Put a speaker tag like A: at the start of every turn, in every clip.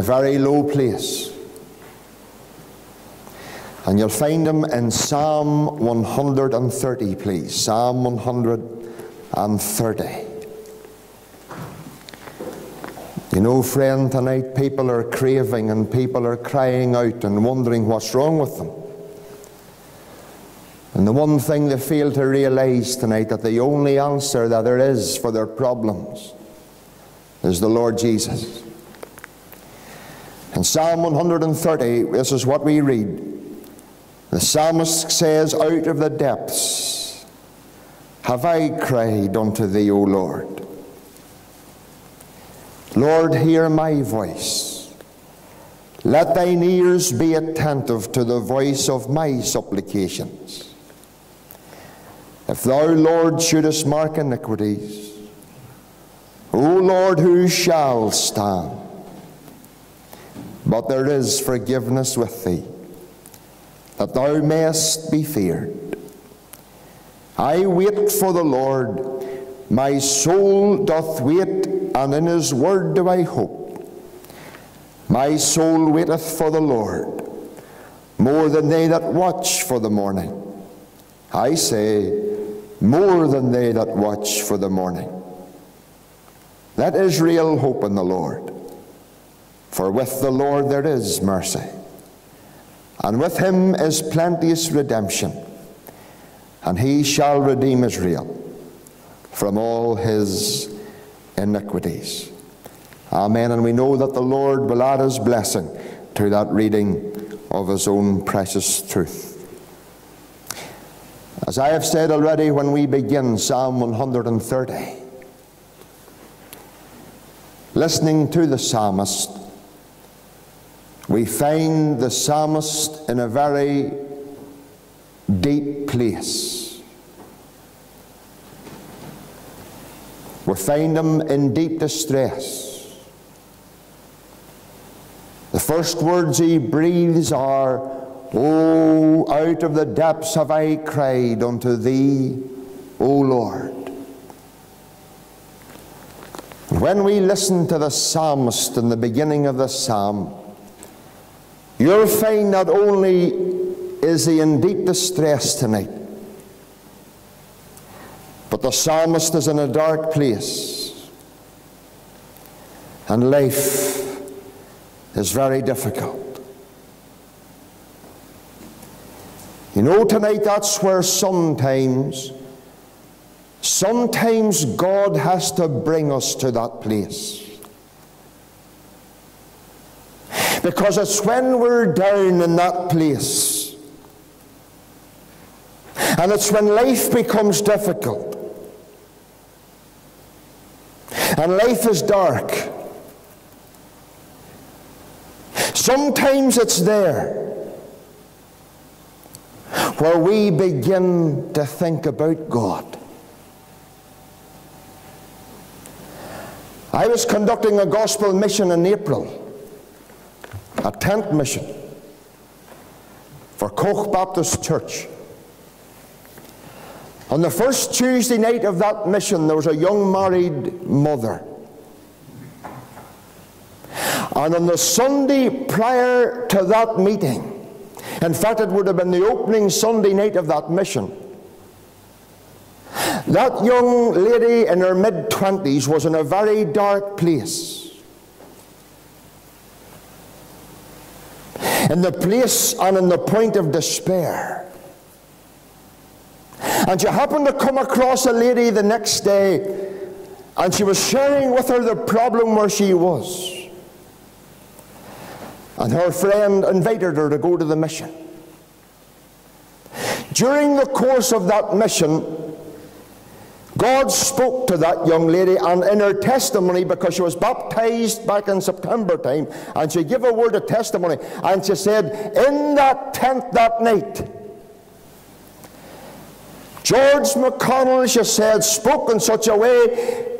A: a very low place. And you'll find him in Psalm 130, please. Psalm 130. You know, friend, tonight people are craving and people are crying out and wondering what's wrong with them. And the one thing they fail to realize tonight that the only answer that there is for their problems is the Lord Jesus. In Psalm 130, this is what we read. The psalmist says, Out of the depths have I cried unto thee, O Lord. Lord, hear my voice. Let thine ears be attentive to the voice of my supplications. If thou, Lord, shouldest mark iniquities, O Lord, who shall stand? But there is forgiveness with thee, that thou mayest be feared. I wait for the Lord, my soul doth wait, and in his word do I hope. My soul waiteth for the Lord, more than they that watch for the morning. I say, more than they that watch for the morning. That is real hope in the Lord. For with the Lord there is mercy, and with him is plenteous redemption, and he shall redeem Israel from all his iniquities. Amen. And we know that the Lord will add his blessing to that reading of his own precious truth. As I have said already when we begin Psalm 130, listening to the psalmist, we find the psalmist in a very deep place. We find him in deep distress. The first words he breathes are, Oh, out of the depths have I cried unto thee, O Lord. When we listen to the psalmist in the beginning of the psalm, you'll find not only is he in deep distress tonight, but the psalmist is in a dark place, and life is very difficult. You know, tonight that's where sometimes, sometimes God has to bring us to that place. Because it's when we're down in that place, and it's when life becomes difficult, and life is dark. Sometimes it's there where we begin to think about God. I was conducting a gospel mission in April, a tent mission for Koch Baptist Church. On the first Tuesday night of that mission, there was a young married mother. And on the Sunday prior to that meeting, in fact, it would have been the opening Sunday night of that mission. That young lady in her mid 20s was in a very dark place. In the place and in the point of despair. And she happened to come across a lady the next day, and she was sharing with her the problem where she was. And her friend invited her to go to the mission. During the course of that mission, God spoke to that young lady, and in her testimony, because she was baptized back in September time, and she gave a word of testimony, and she said, In that tent that night, George McConnell, she said, spoke in such a way,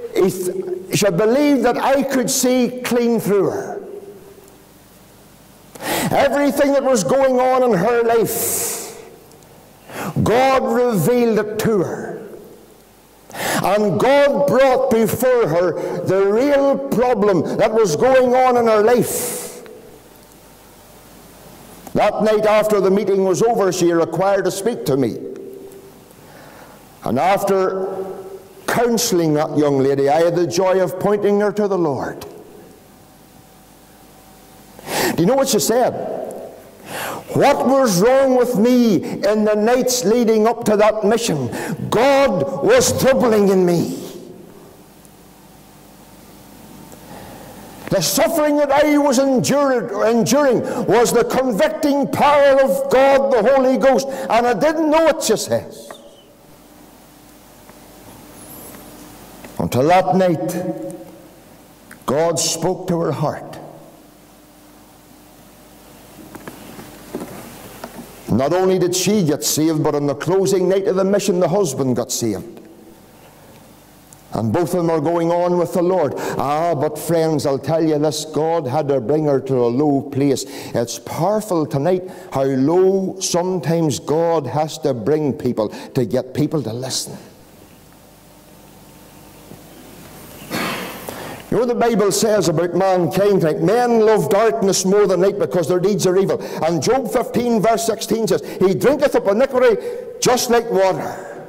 A: she believed that I could see clean through her. Everything that was going on in her life, God revealed it to her. And God brought before her the real problem that was going on in her life. That night after the meeting was over, she required to speak to me. And after counseling that young lady, I had the joy of pointing her to the Lord. Do you know what she said? What was wrong with me in the nights leading up to that mission? God was troubling in me. The suffering that I was endured, enduring was the convicting power of God, the Holy Ghost, and I didn't know it, she says. Until that night, God spoke to her heart. Not only did she get saved, but on the closing night of the mission, the husband got saved. And both of them are going on with the Lord. Ah, but friends, I'll tell you this God had to bring her to a low place. It's powerful tonight how low sometimes God has to bring people to get people to listen. You know the Bible says about mankind tonight, men love darkness more than light because their deeds are evil. And Job 15 verse 16 says, He drinketh up iniquity just like water.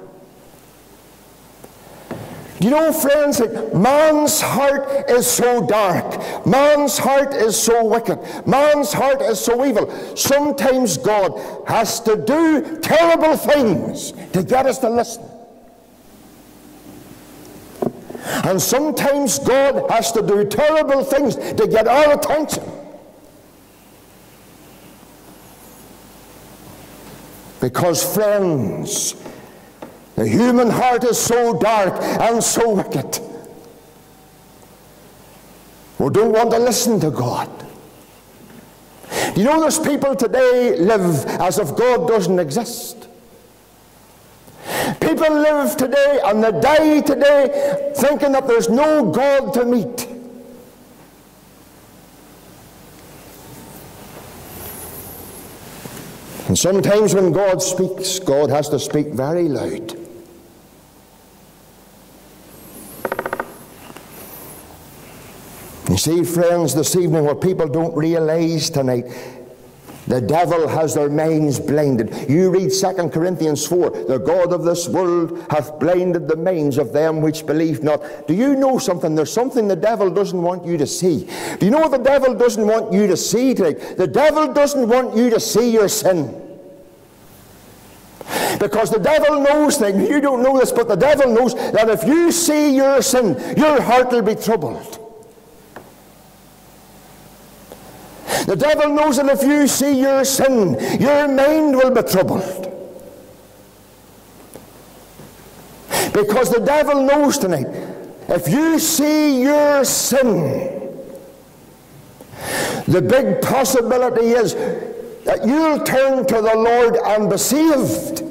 A: You know, friends, man's heart is so dark. Man's heart is so wicked. Man's heart is so evil. Sometimes God has to do terrible things to get us to listen. And sometimes God has to do terrible things to get our attention. Because, friends, the human heart is so dark and so wicked. We don't want to listen to God. You know, there's people today live as if God doesn't exist. People live today and they die today thinking that there's no God to meet. And sometimes when God speaks, God has to speak very loud. You see, friends, this evening, what people don't realize tonight the devil has their minds blinded. You read 2 Corinthians 4 The God of this world hath blinded the minds of them which believe not. Do you know something? There's something the devil doesn't want you to see. Do you know what the devil doesn't want you to see today? The devil doesn't want you to see your sin. Because the devil knows things. You don't know this, but the devil knows that if you see your sin, your heart will be troubled. The devil knows that if you see your sin, your mind will be troubled. Because the devil knows tonight, if you see your sin, the big possibility is that you'll turn to the Lord and be saved.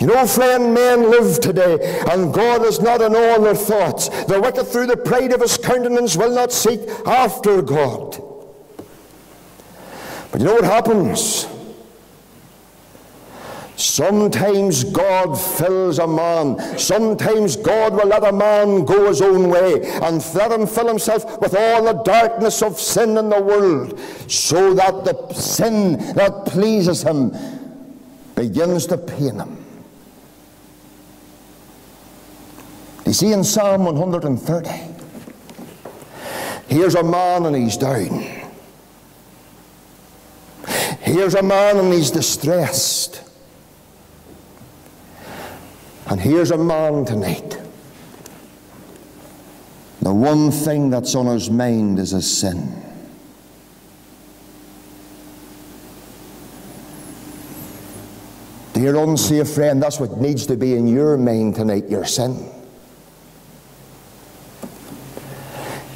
A: You know, friend, men live today, and God is not in all their thoughts. The wicked through the pride of his countenance will not seek after God. But you know what happens? Sometimes God fills a man. Sometimes God will let a man go his own way and let him fill himself with all the darkness of sin in the world so that the sin that pleases him begins to pain him. See in Psalm 130, here's a man and he's down. Here's a man and he's distressed. And here's a man tonight. The one thing that's on his mind is his sin. Dear unsaved friend, that's what needs to be in your mind tonight your sin.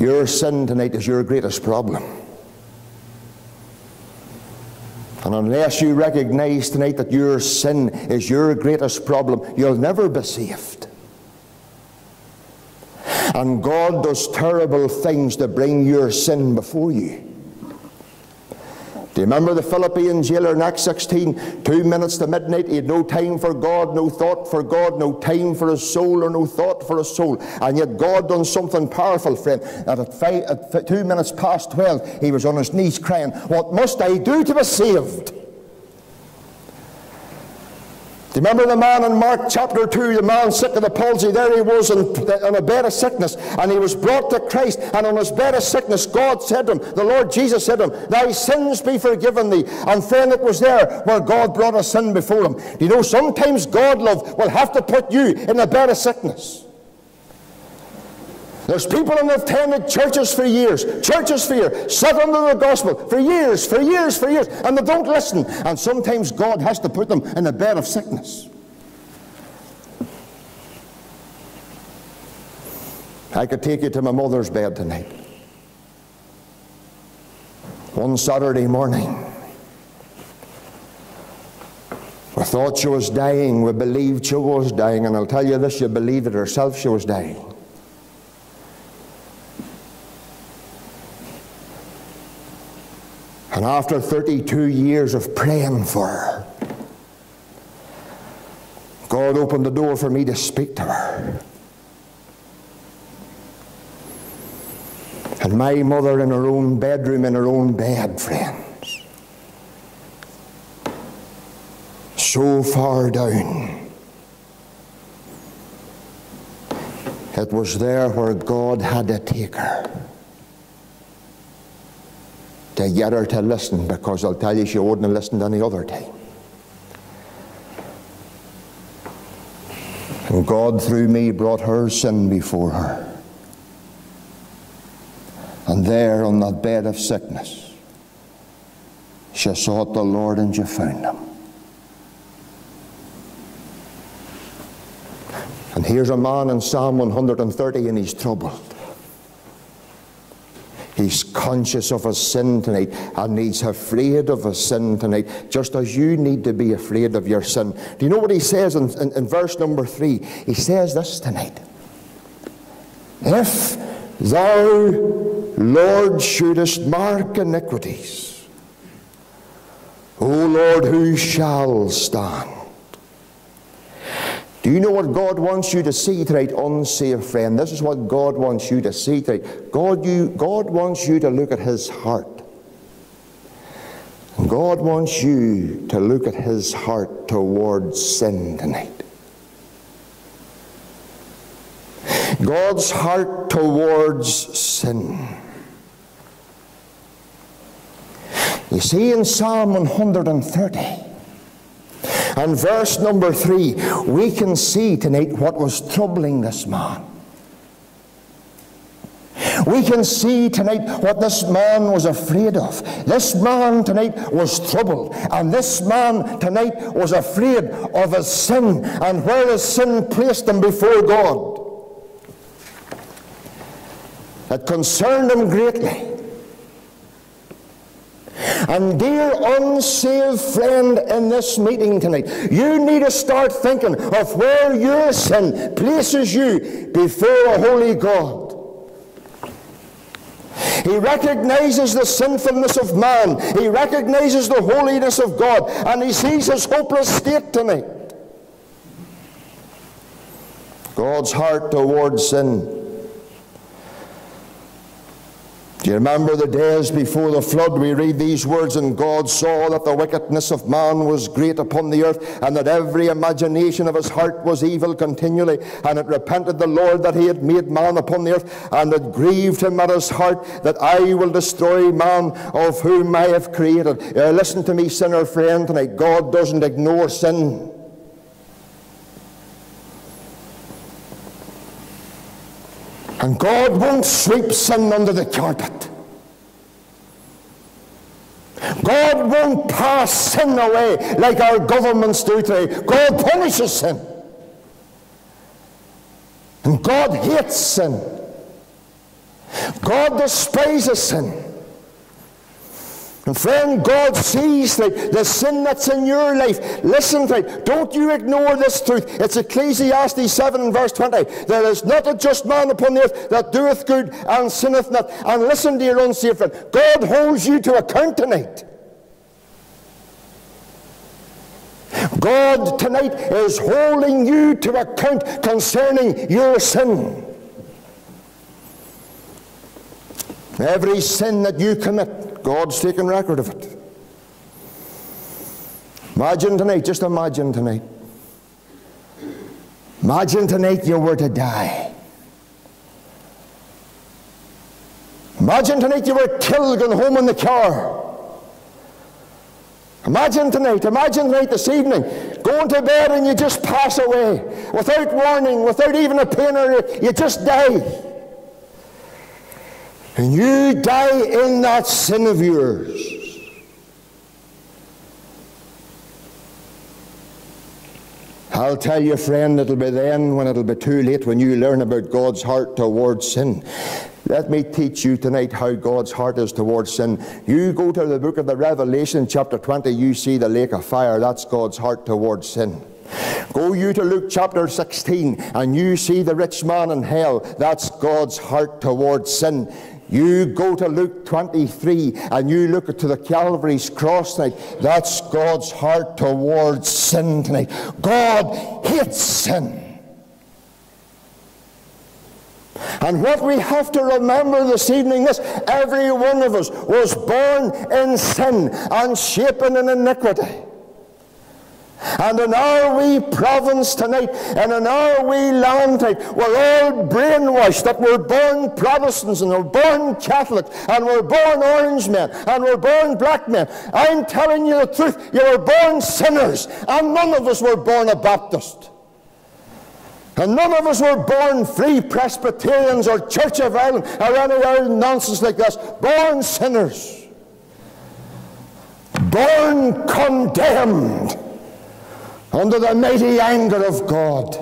A: Your sin tonight is your greatest problem. And unless you recognize tonight that your sin is your greatest problem, you'll never be saved. And God does terrible things to bring your sin before you. Do you remember the Philippian jailer in Acts 16? Two minutes to midnight, he had no time for God, no thought for God, no time for his soul, or no thought for his soul. And yet God done something powerful, friend. That at, five, at two minutes past 12, he was on his knees crying, What must I do to be saved? Do you remember the man in Mark chapter 2, the man sick of the palsy? There he was on a bed of sickness, and he was brought to Christ. And on his bed of sickness, God said to him, the Lord Jesus said to him, Thy sins be forgiven thee. And then it was there where God brought a sin before him. Do you know, sometimes God, love, will have to put you in a bed of sickness. There's people in the attended churches for years, churches for years, sit under the gospel for years, for years, for years, and they don't listen. And sometimes God has to put them in a bed of sickness. I could take you to my mother's bed tonight. One Saturday morning, we thought she was dying. We believed she was dying. And I'll tell you this, she believed it herself, she was dying. And after 32 years of praying for her, God opened the door for me to speak to her. And my mother in her own bedroom, in her own bed, friends. So far down. It was there where God had to take her to get her to listen because I'll tell you she wouldn't have listened any other time. And God, through me, brought her sin before her. And there on that bed of sickness, she sought the Lord and she found him. And here's a man in Psalm 130 and he's troubled. He's conscious of his sin tonight and he's afraid of his sin tonight, just as you need to be afraid of your sin. Do you know what he says in, in, in verse number three? He says this tonight If thou, Lord, shouldest mark iniquities, O Lord, who shall stand? Do you know what God wants you to see tonight, unsaved friend? This is what God wants you to see tonight. God, you, God wants you to look at His heart. God wants you to look at His heart towards sin tonight. God's heart towards sin. You see in Psalm 130, and verse number three, we can see tonight what was troubling this man. We can see tonight what this man was afraid of. This man tonight was troubled, and this man tonight was afraid of his sin and where his sin placed him before God. It concerned him greatly. And dear unsaved friend in this meeting tonight, you need to start thinking of where your sin places you before a holy God. He recognizes the sinfulness of man. He recognizes the holiness of God. And he sees his hopeless state tonight. God's heart towards sin do you remember the days before the flood? We read these words, and God saw that the wickedness of man was great upon the earth, and that every imagination of his heart was evil continually. And it repented the Lord that he had made man upon the earth, and it grieved him at his heart that I will destroy man of whom I have created. Uh, listen to me, sinner friend, tonight. God doesn't ignore sin. And God won't sweep sin under the carpet. God won't pass sin away like our governments do today. God punishes sin. And God hates sin. God despises sin. And friend, God sees the, the sin that's in your life. Listen to it. Don't you ignore this truth. It's Ecclesiastes 7 verse 20. There is not a just man upon the earth that doeth good and sinneth not. And listen to your own friend. God holds you to account tonight. God tonight is holding you to account concerning your sin. Every sin that you commit God's taking record of it. Imagine tonight, just imagine tonight. Imagine tonight you were to die. Imagine tonight you were killed going home in the car. Imagine tonight, imagine tonight this evening, going to bed and you just pass away without warning, without even a pain or you just die. And you die in that sin of yours. I'll tell you, friend, it'll be then when it'll be too late when you learn about God's heart towards sin. Let me teach you tonight how God's heart is towards sin. You go to the book of the Revelation, chapter 20, you see the lake of fire. That's God's heart towards sin. Go you to Luke chapter 16 and you see the rich man in hell. That's God's heart towards sin. You go to Luke 23 and you look to the Calvary's cross tonight. That's God's heart towards sin tonight. God hates sin. And what we have to remember this evening is every one of us was born in sin and shapen in iniquity. And in our wee province tonight, and in our wee land tonight, we're all brainwashed that we're born Protestants and we're born Catholics and we're born orange men and we're born black men. I'm telling you the truth, you were born sinners, and none of us were born a Baptist. And none of us were born free Presbyterians or Church of Ireland or any other nonsense like this. Born sinners. Born condemned under the mighty anger of God.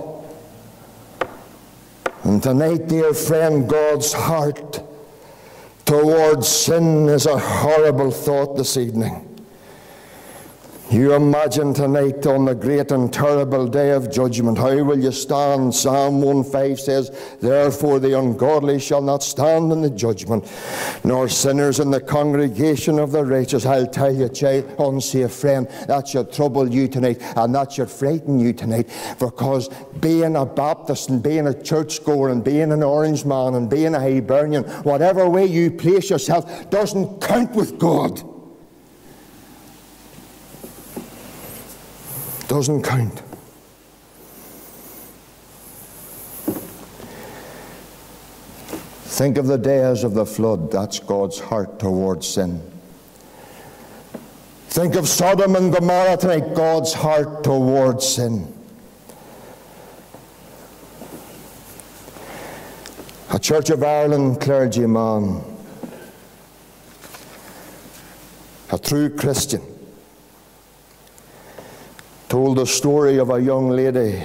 A: And tonight, dear friend, God's heart towards sin is a horrible thought this evening. You imagine tonight on the great and terrible day of judgment, how will you stand? Psalm 1:5 says, Therefore the ungodly shall not stand in the judgment, nor sinners in the congregation of the righteous. I'll tell you, child, unsafe friend, that should trouble you tonight, and that should frighten you tonight, because being a Baptist and being a churchgoer and being an Orange man and being a Hibernian, whatever way you place yourself, doesn't count with God. Doesn't count. Think of the days of the flood. That's God's heart towards sin. Think of Sodom and Gomorrah tonight, God's heart towards sin. A Church of Ireland clergyman, a true Christian, told the story of a young lady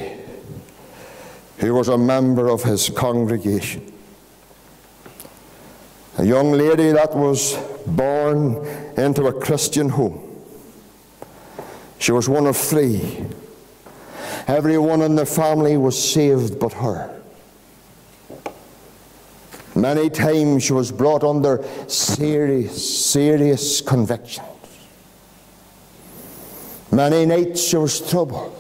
A: who was a member of his congregation. A young lady that was born into a Christian home. She was one of three. Everyone in the family was saved but her. Many times she was brought under serious, serious conviction. Many nights she was troubled.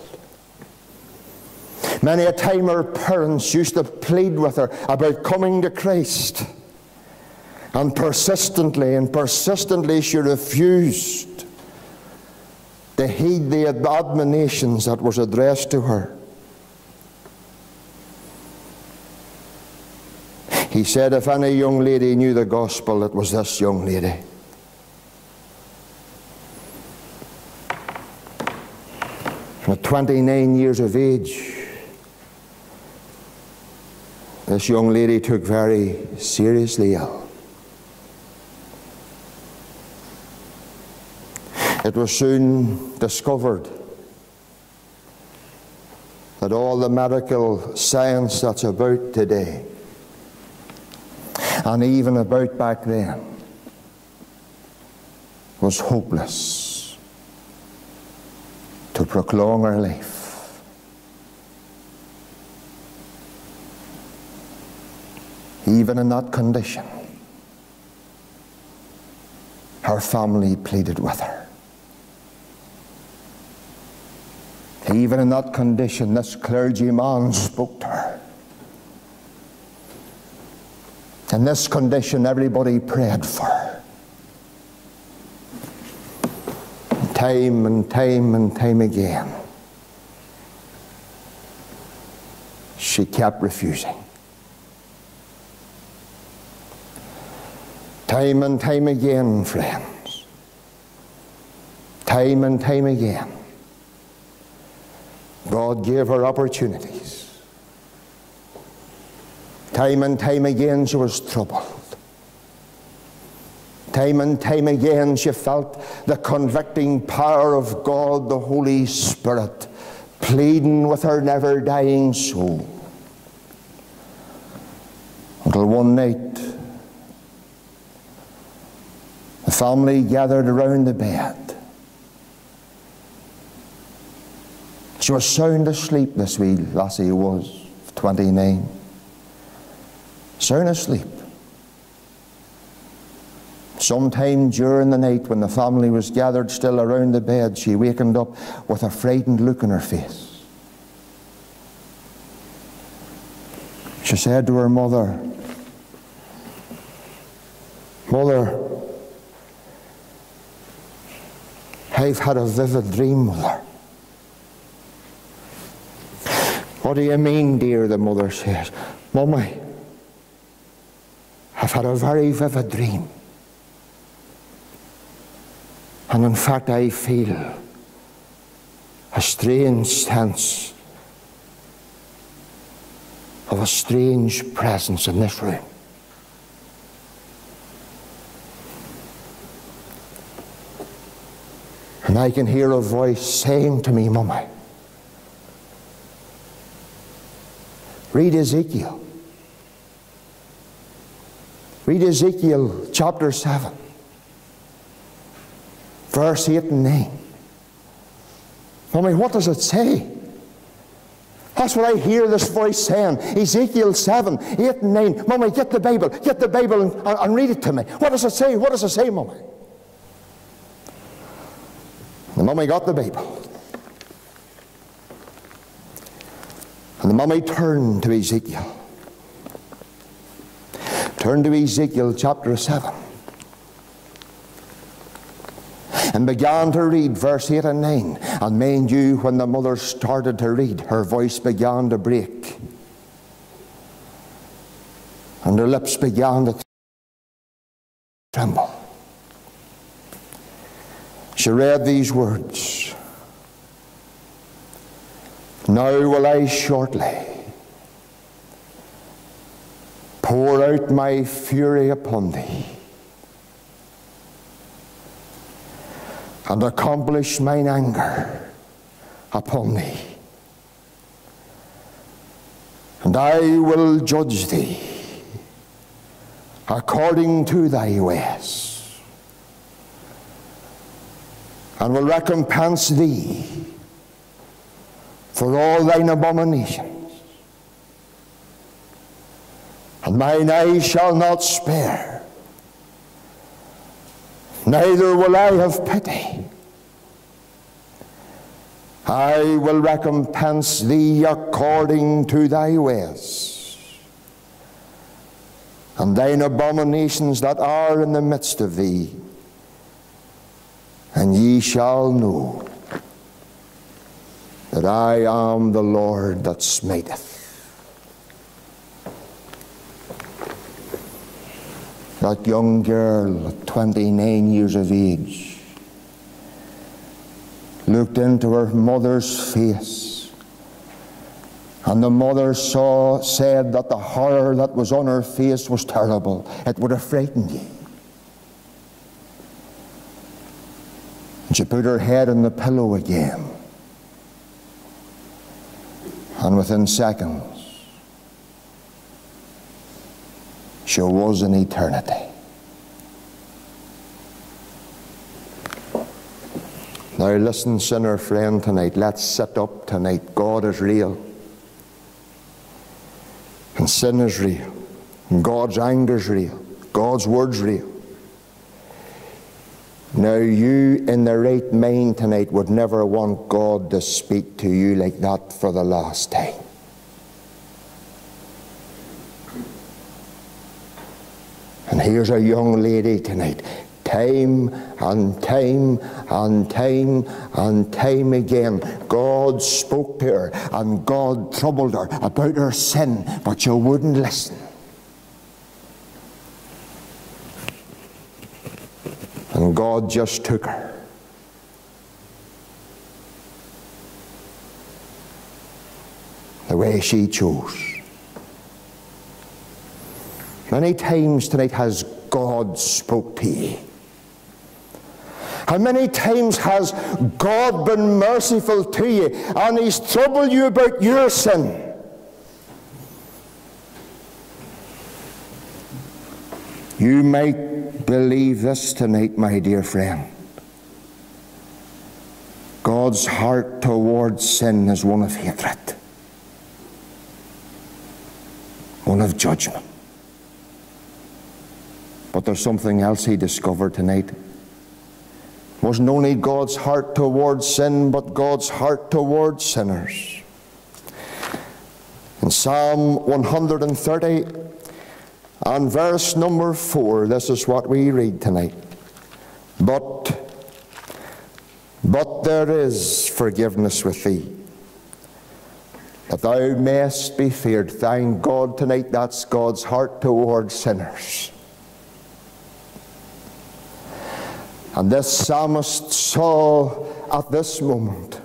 A: Many a time her parents used to plead with her about coming to Christ. And persistently and persistently she refused to heed the admonitions that was addressed to her. He said, if any young lady knew the gospel, it was this young lady. At 29 years of age, this young lady took very seriously ill. It was soon discovered that all the medical science that's about today, and even about back then, was hopeless to prolong our life. Even in that condition, her family pleaded with her. even in that condition, this clergyman spoke to her. In this condition, everybody prayed for her. Time and time and time again, she kept refusing. Time and time again, friends. Time and time again. God gave her opportunities. Time and time again she was troubled. Time and time again she felt the convicting power of God, the Holy Spirit, pleading with her never dying soul. Until one night, the family gathered around the bed. She was sound asleep, this wee lassie was, 29. Sound asleep. Sometime during the night, when the family was gathered still around the bed, she wakened up with a frightened look on her face. She said to her mother, Mother, I've had a vivid dream, mother. What do you mean, dear? The mother says, Mummy, I've had a very vivid dream. And in fact, I feel a strange sense of a strange presence in this room. And I can hear a voice saying to me, Mummy, read Ezekiel. Read Ezekiel chapter 7, verse 8 and 9. Mummy, what does it say? That's what I hear this voice saying. Ezekiel 7, 8 and 9. Mummy, get the Bible. Get the Bible and, and read it to me. What does it say? What does it say, Mummy? The mummy got the Bible. And the mummy turned to Ezekiel. Turned to Ezekiel chapter 7. And began to read verse 8 and 9. And mind you, when the mother started to read, her voice began to break. And her lips began to tremble. She read these words Now will I shortly pour out my fury upon thee and accomplish mine anger upon thee. And I will judge thee according to thy ways and will recompense thee for all thine abominations. And mine eyes shall not spare, neither will I have pity. I will recompense thee according to thy ways. And thine abominations that are in the midst of thee and ye shall know that I am the Lord that smiteth. That young girl 29 years of age looked into her mother's face, and the mother saw, said that the horror that was on her face was terrible. It would have frightened you. She put her head on the pillow again. And within seconds, she was in eternity. Now, listen, sinner friend, tonight. Let's sit up tonight. God is real. And sin is real. And God's anger is real. God's word's real. Now, you in the right mind tonight would never want God to speak to you like that for the last time. And here's a young lady tonight, time and time and time and time again. God spoke to her and God troubled her about her sin, but she wouldn't listen. And God just took her. The way she chose. Many times tonight has God spoke to you. How many times has God been merciful to you and He's troubled you about your sin? You might believe this tonight, my dear friend. God's heart towards sin is one of hatred, one of judgment. But there's something else he discovered tonight. Wasn't only God's heart towards sin, but God's heart towards sinners. In Psalm 130, and verse number four, this is what we read tonight. But, but there is forgiveness with thee, that thou mayest be feared. Thank God tonight that's God's heart towards sinners. And this psalmist saw at this moment,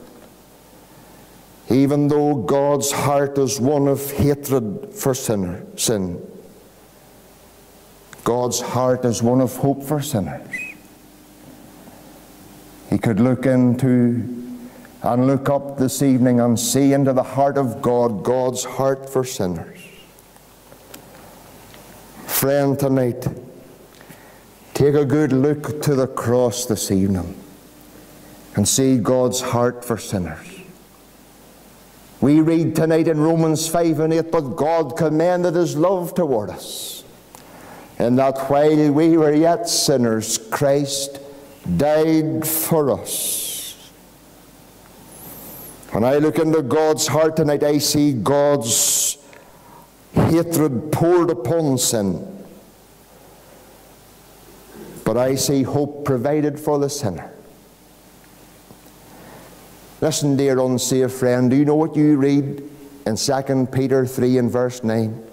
A: even though God's heart is one of hatred for sinner, sin, God's heart is one of hope for sinners. He could look into and look up this evening and see into the heart of God, God's heart for sinners. Friend, tonight, take a good look to the cross this evening and see God's heart for sinners. We read tonight in Romans 5 and 8, but God commended his love toward us in that while we were yet sinners, Christ died for us. When I look into God's heart tonight, I see God's hatred poured upon sin. But I see hope provided for the sinner. Listen, dear unsaved friend, do you know what you read in 2 Peter 3 and verse 9?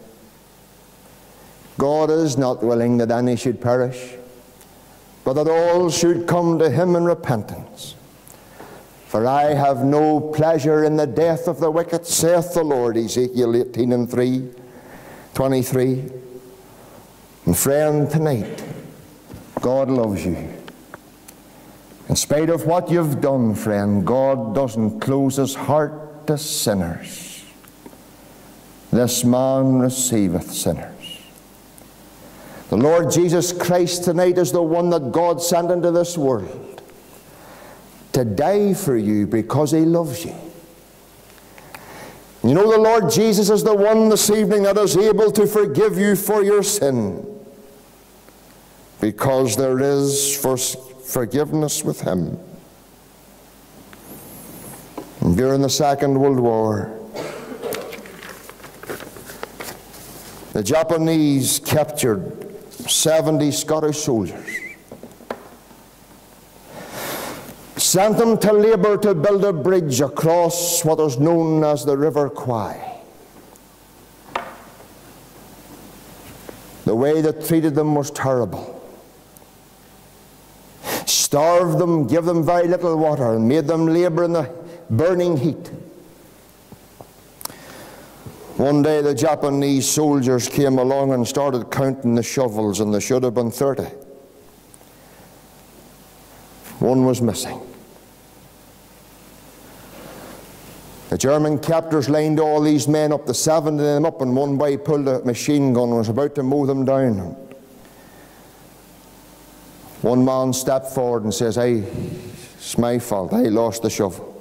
A: God is not willing that any should perish, but that all should come to him in repentance. For I have no pleasure in the death of the wicked, saith the Lord, Ezekiel 18 and 3, 23. And friend, tonight, God loves you. In spite of what you've done, friend, God doesn't close his heart to sinners. This man receiveth sinners. The Lord Jesus Christ tonight is the one that God sent into this world to die for you because He loves you. You know, the Lord Jesus is the one this evening that is able to forgive you for your sin because there is forgiveness with Him. And during the Second World War, the Japanese captured 70 Scottish soldiers. Sent them to labour to build a bridge across what is known as the River Kwai. The way they treated them was terrible. Starved them, gave them very little water, and made them labour in the burning heat. One day the Japanese soldiers came along and started counting the shovels, and there should have been 30. One was missing. The German captors lined all these men up, the seven of them up, and one boy pulled a machine gun and was about to mow them down. One man stepped forward and says, Hey, it's my fault. I lost the shovel.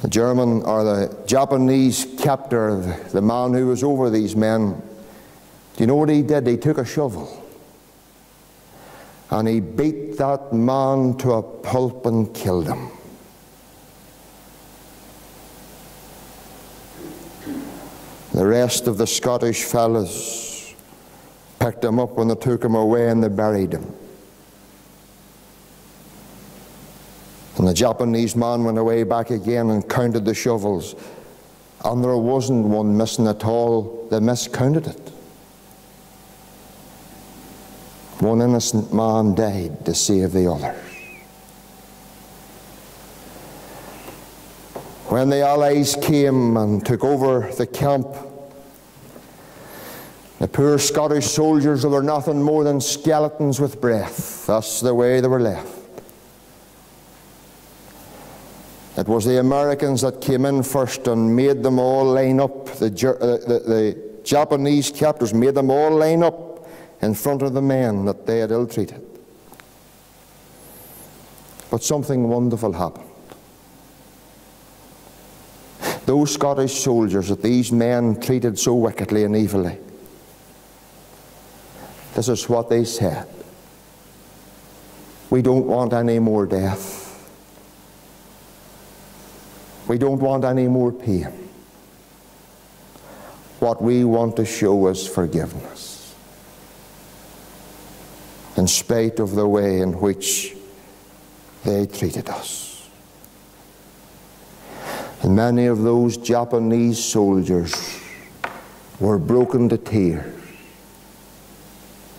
A: The German or the Japanese captor, the man who was over these men, Do you know what he did? He took a shovel and he beat that man to a pulp and killed him. The rest of the Scottish fellows picked him up when they took him away and they buried him. And the Japanese man went away back again and counted the shovels. And there wasn't one missing at all. They miscounted it. One innocent man died to save the others. When the Allies came and took over the camp, the poor Scottish soldiers were nothing more than skeletons with breath. That's the way they were left. It was the Americans that came in first and made them all line up. The, uh, the, the Japanese captors made them all line up in front of the men that they had ill treated. But something wonderful happened. Those Scottish soldiers that these men treated so wickedly and evilly, this is what they said. We don't want any more death. We don't want any more pain. What we want to show is forgiveness. In spite of the way in which they treated us. And many of those Japanese soldiers were broken to tears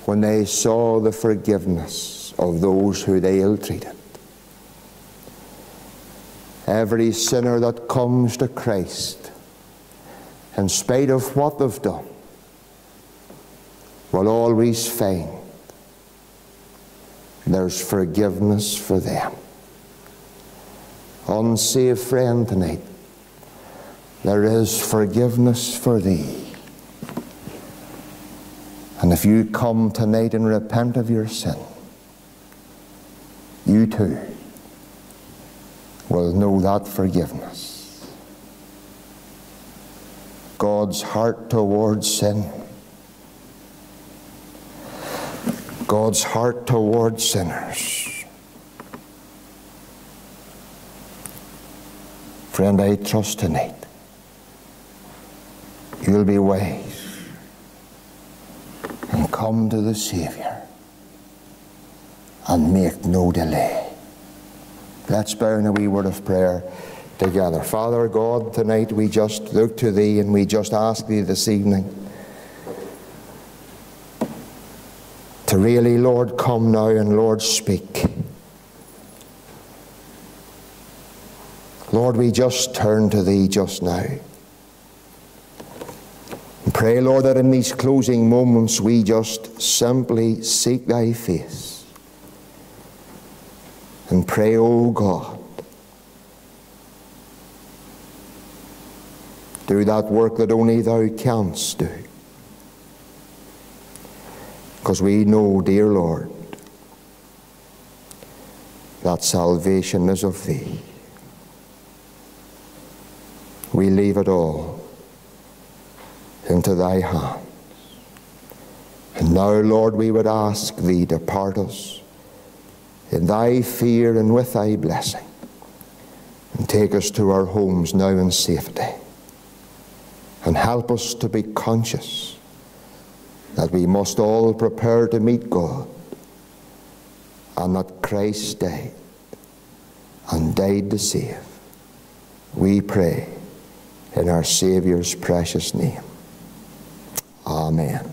A: when they saw the forgiveness of those who they ill treated. Every sinner that comes to Christ, in spite of what they've done, will always find there's forgiveness for them. Unsaved friend tonight, there is forgiveness for thee. If you come tonight and repent of your sin, you too will know that forgiveness. God's heart towards sin. God's heart towards sinners. Friend, I trust tonight you'll be and come to the Saviour and make no delay. Let's bow in a wee word of prayer together. Father God, tonight we just look to Thee and we just ask Thee this evening to really, Lord, come now and, Lord, speak. Lord, we just turn to Thee just now. Pray, Lord, that in these closing moments we just simply seek Thy face and pray, oh God, do that work that only Thou canst do. Because we know, dear Lord, that salvation is of Thee. We leave it all into Thy hands. And now, Lord, we would ask Thee to part us in thy fear and with thy blessing. And take us to our homes now in safety. And help us to be conscious that we must all prepare to meet God and that Christ died and died to save. We pray in our Saviour's precious name. Amen.